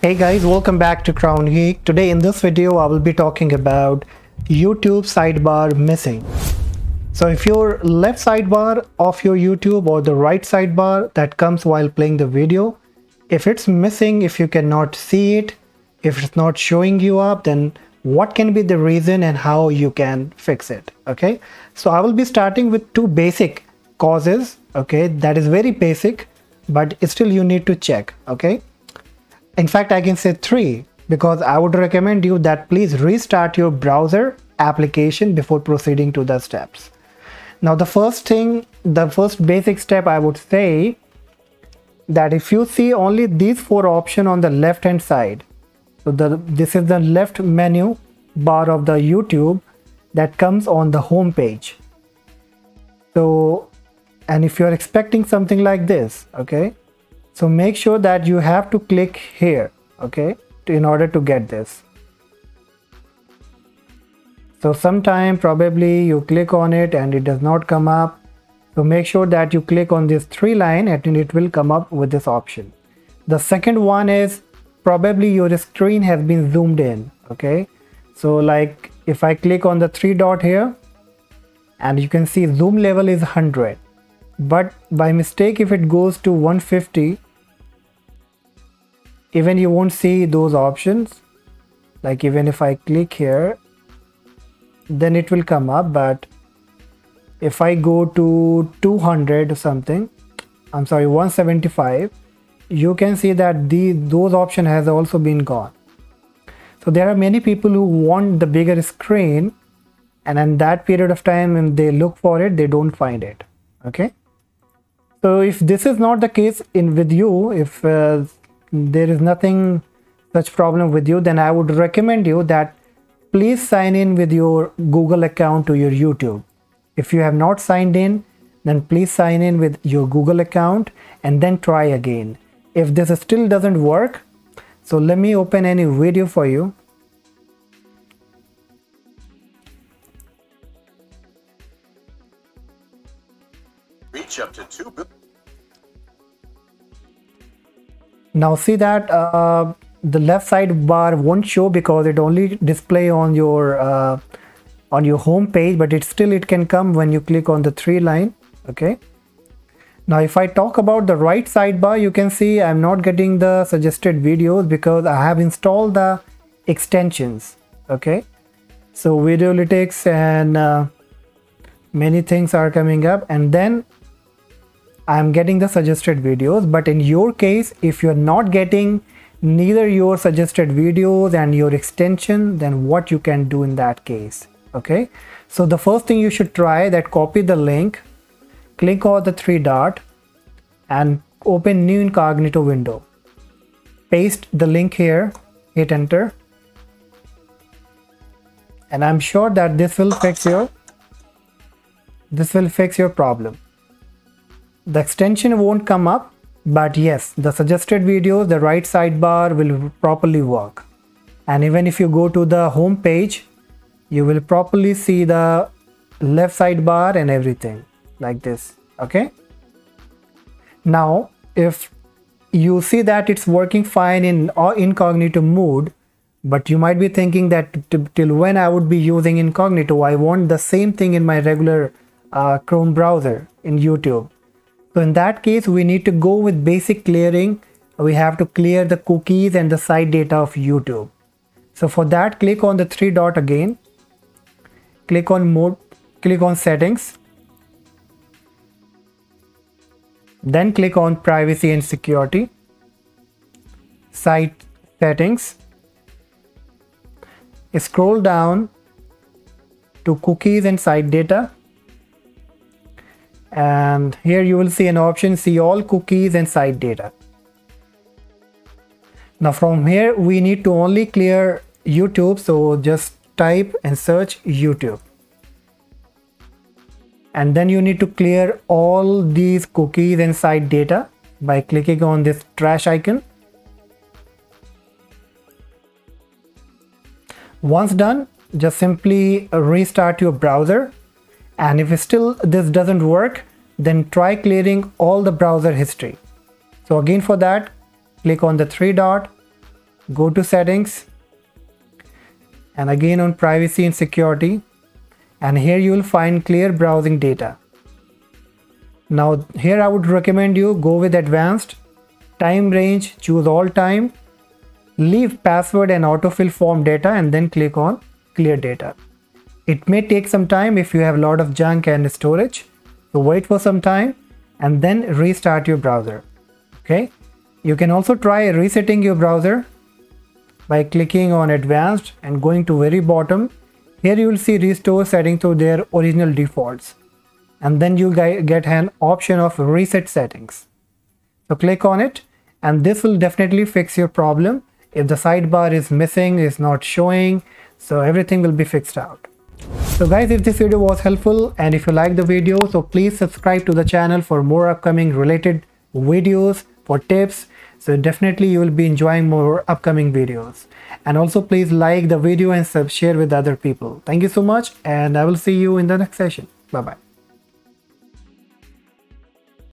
Hey guys, welcome back to Crown Geek. Today in this video, I will be talking about YouTube sidebar missing. So if your left sidebar of your YouTube or the right sidebar that comes while playing the video, if it's missing, if you cannot see it, if it's not showing you up, then what can be the reason and how you can fix it okay so i will be starting with two basic causes okay that is very basic but still you need to check okay in fact i can say three because i would recommend you that please restart your browser application before proceeding to the steps now the first thing the first basic step i would say that if you see only these four options on the left hand side so the this is the left menu bar of the YouTube that comes on the home page. So and if you're expecting something like this, okay, so make sure that you have to click here, okay, in order to get this. So sometime probably you click on it and it does not come up. So make sure that you click on this three line and it will come up with this option. The second one is probably your screen has been zoomed in okay so like if I click on the three dot here and you can see zoom level is 100 but by mistake if it goes to 150 even you won't see those options like even if I click here then it will come up. But if I go to 200 or something I'm sorry 175 you can see that the those option has also been gone. So there are many people who want the bigger screen and in that period of time when they look for it they don't find it. Okay? So if this is not the case in with you if uh, there is nothing such problem with you then i would recommend you that please sign in with your google account to your youtube. If you have not signed in then please sign in with your google account and then try again. If this still doesn't work so let me open any video for you. Reach up to two now see that uh, the left side bar won't show because it only display on your uh, on your home page but it still it can come when you click on the three line okay now if I talk about the right sidebar, you can see I'm not getting the suggested videos because I have installed the extensions. Okay, so Videolytics and uh, many things are coming up and then I'm getting the suggested videos. But in your case, if you're not getting neither your suggested videos and your extension, then what you can do in that case. Okay, so the first thing you should try that copy the link click on the three dot and open new incognito window paste the link here hit enter and I'm sure that this will fix your this will fix your problem the extension won't come up but yes the suggested videos the right sidebar will properly work. And even if you go to the home page you will properly see the left sidebar and everything like this okay? Now if you see that it's working fine in incognito mode but you might be thinking that till when I would be using incognito I want the same thing in my regular uh, Chrome browser in YouTube so in that case we need to go with basic clearing. We have to clear the cookies and the site data of YouTube. So for that click on the three dot again. Click on mode click on settings. Then click on privacy and security, site settings, scroll down to cookies and site data and here you will see an option see all cookies and site data. Now from here we need to only clear youtube so just type and search youtube. And then you need to clear all these cookies and site data by clicking on this trash icon. Once done just simply restart your browser. And if still this doesn't work then try clearing all the browser history. So again for that click on the three dot go to settings and again on privacy and security and here you will find clear browsing data. Now here I would recommend you go with advanced time range choose all time leave password and autofill form data and then click on clear data. It may take some time if you have a lot of junk and storage so wait for some time and then restart your browser. Okay? You can also try resetting your browser by clicking on advanced and going to very bottom. Here you will see restore settings to their original defaults. And then you get an option of reset settings. So click on it and this will definitely fix your problem. If the sidebar is missing is not showing so everything will be fixed out so guys if this video was helpful and if you like the video so please subscribe to the channel for more upcoming related videos for tips. So definitely you will be enjoying more upcoming videos. And also please like the video and share with other people. Thank you so much and i will see you in the next session. Bye bye